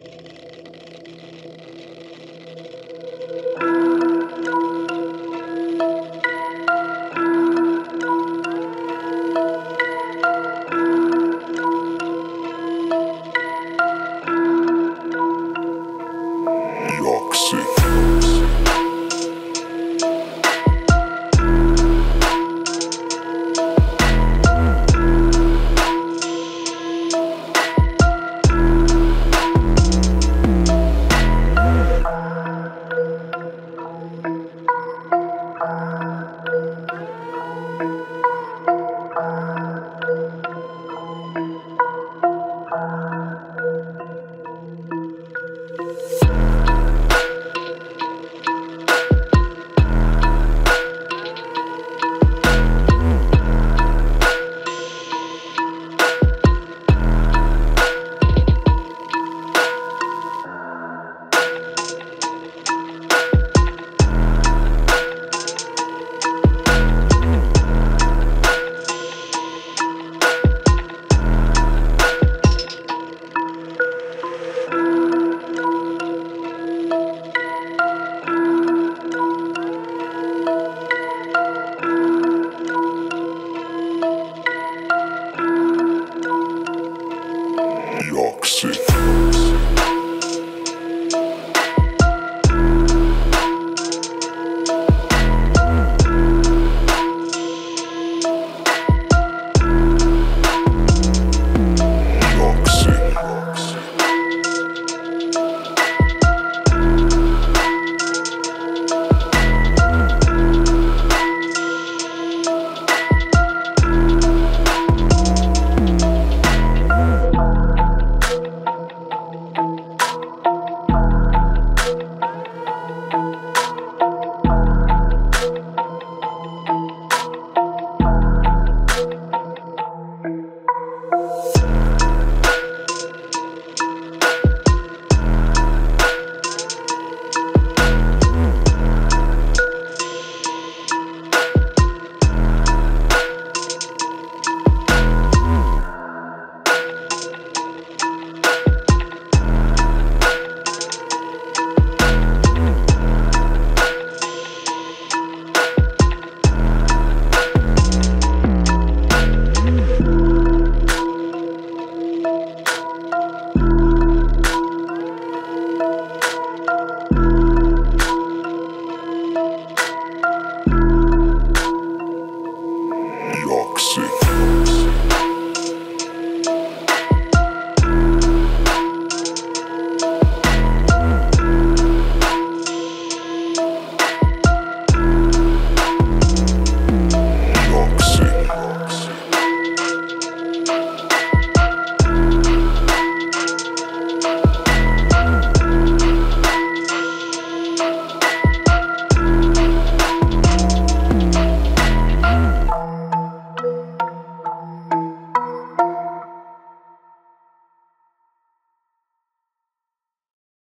you